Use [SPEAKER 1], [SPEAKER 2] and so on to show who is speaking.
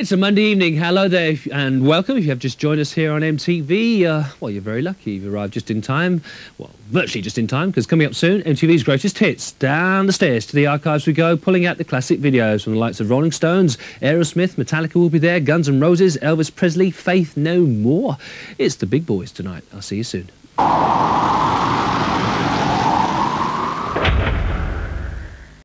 [SPEAKER 1] It's a Monday evening. Hello there, and welcome. If you have just joined us here on MTV, uh, well, you're very lucky. You've arrived just in time. Well, virtually just in time, because coming up soon, MTV's greatest hits. Down the stairs to the archives we go, pulling out the classic videos from the likes of Rolling Stones, Aerosmith, Metallica will be there, Guns N' Roses, Elvis Presley, Faith No More. It's the big boys tonight. I'll see you soon.